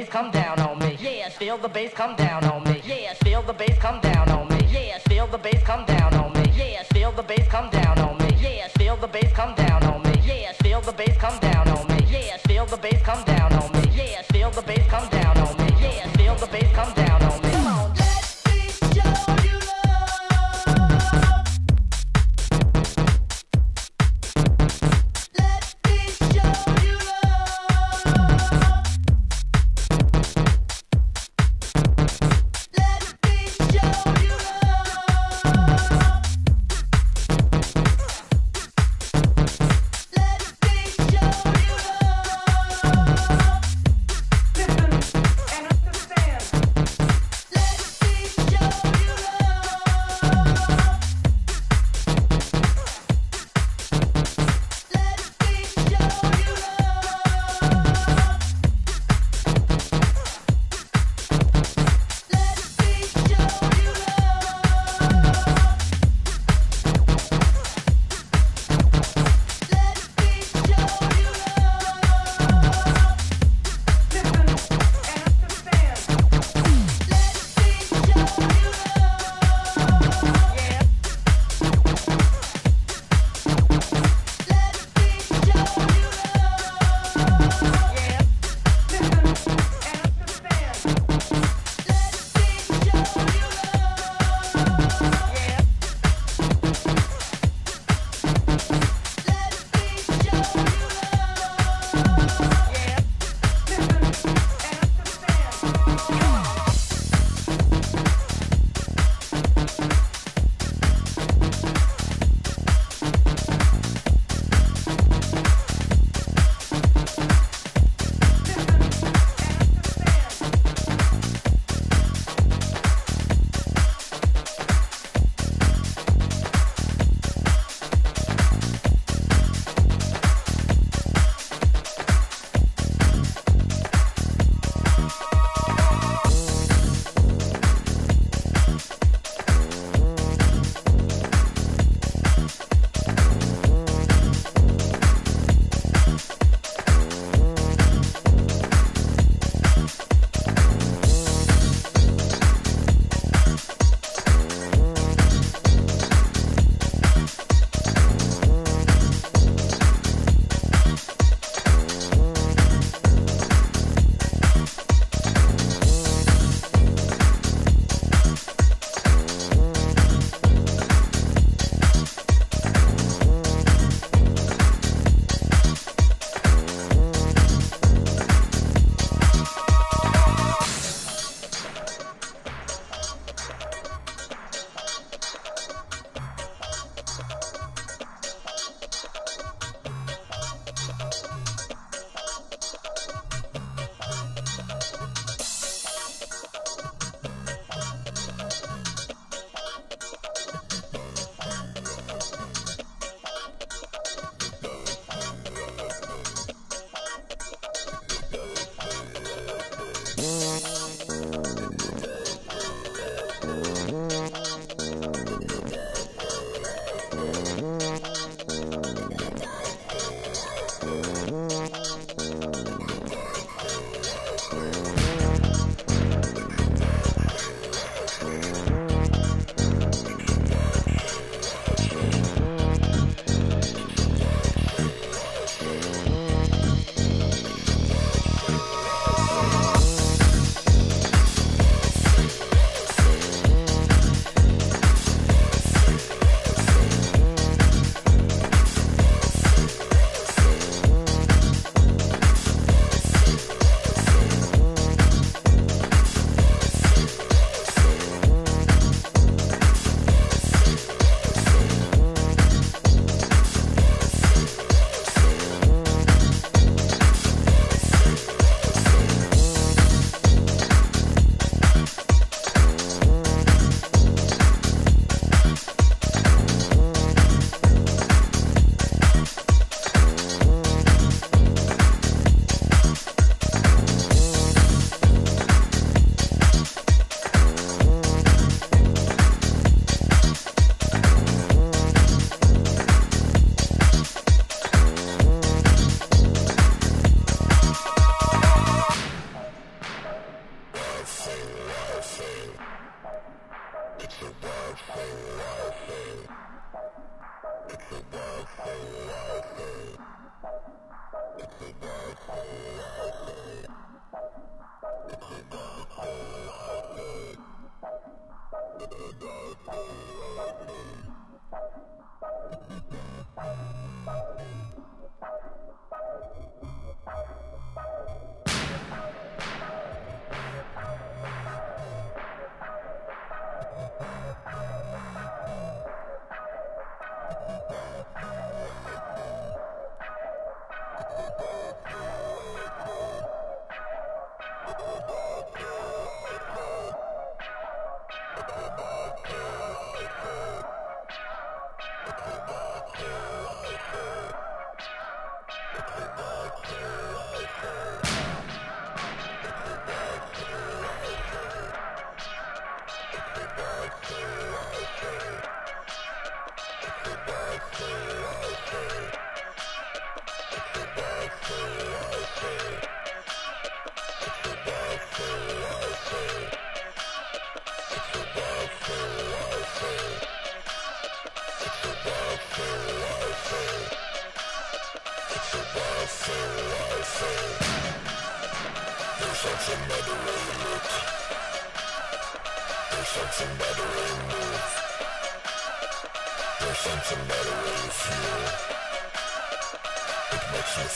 bass come down on me. Yeah, feel the bass come down.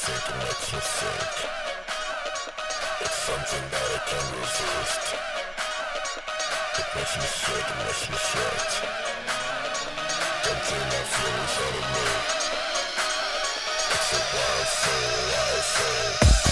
you. It's something that I can't resist. It makes me sick, it makes me sick. Something I feel inside of me. It's a wild soul, wild soul.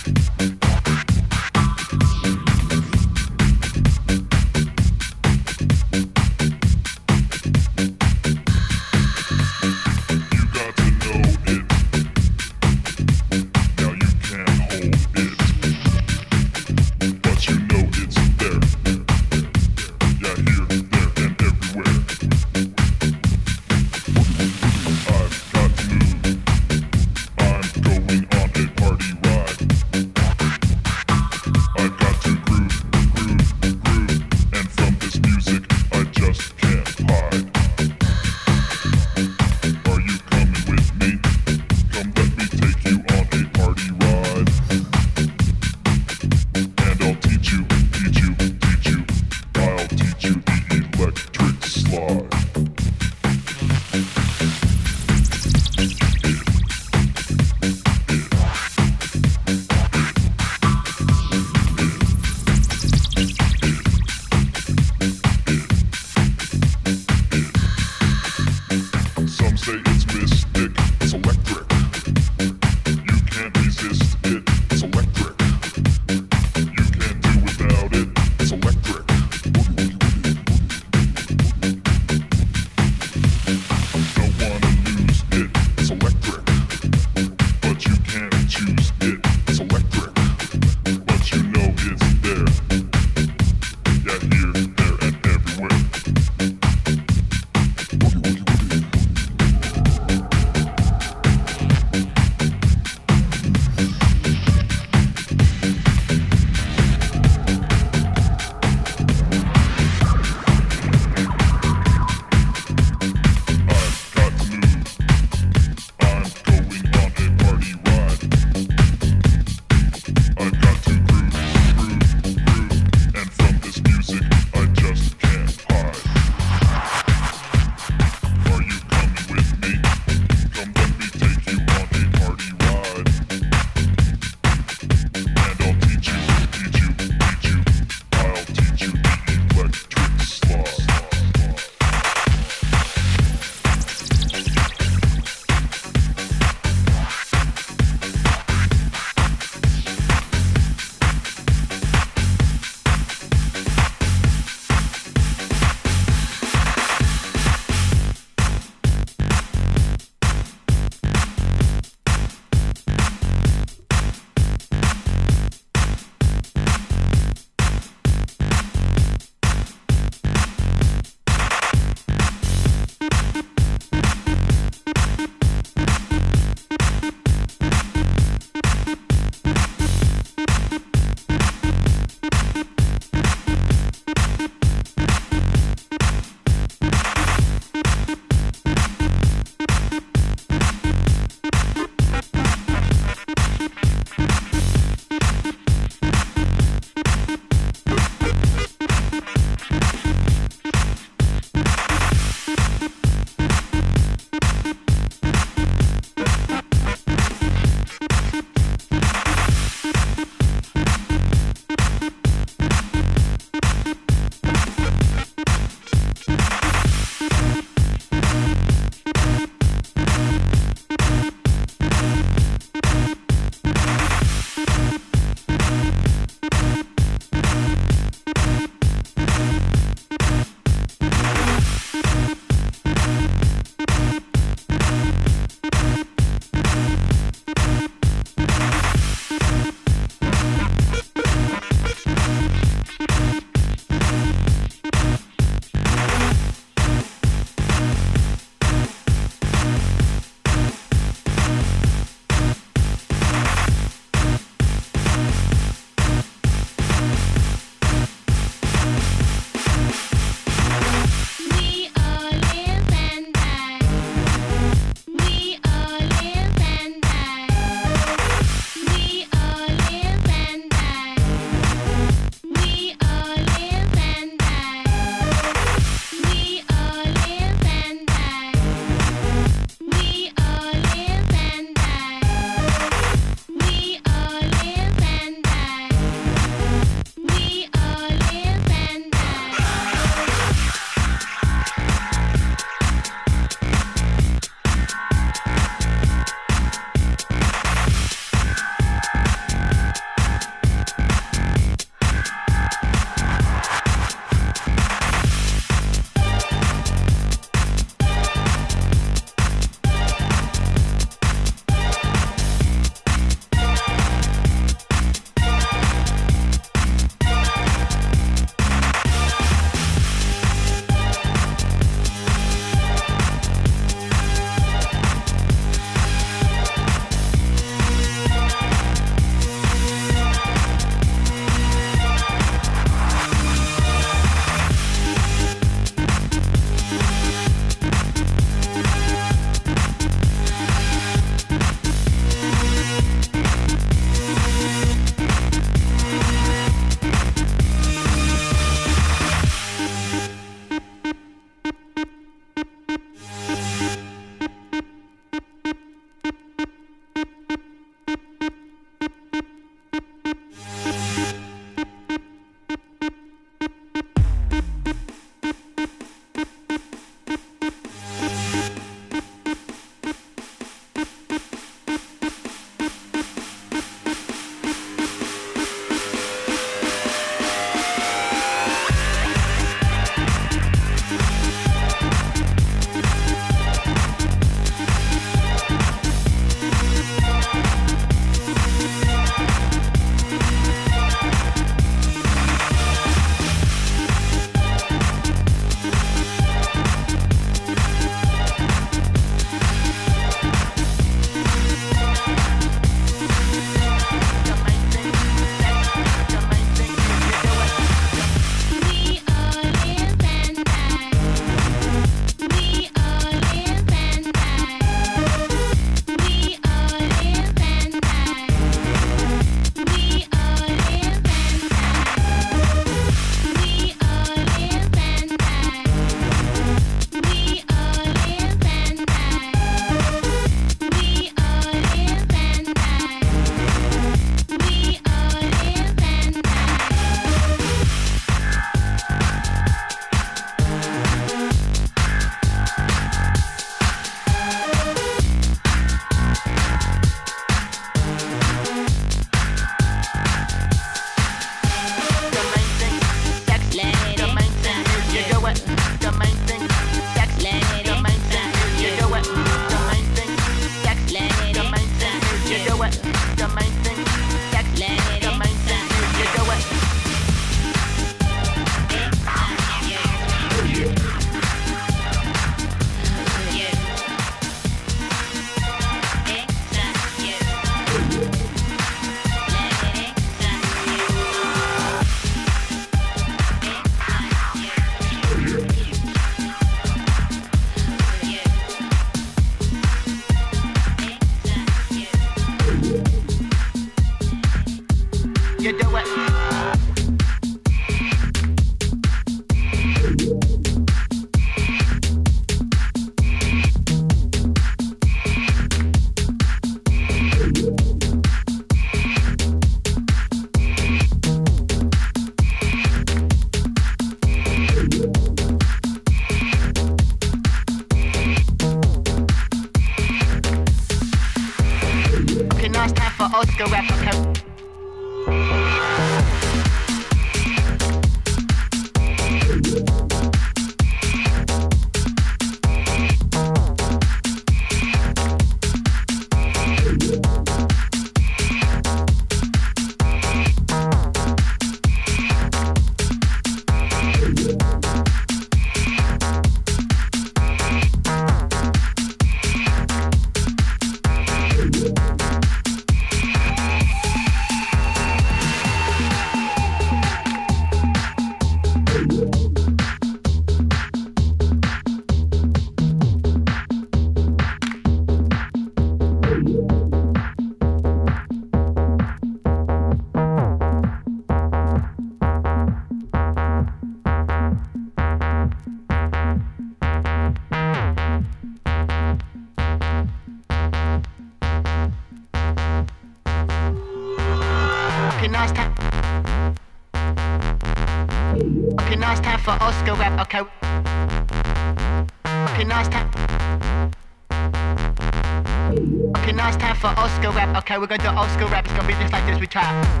We're gonna old school rap. It's gonna be just like this. We try.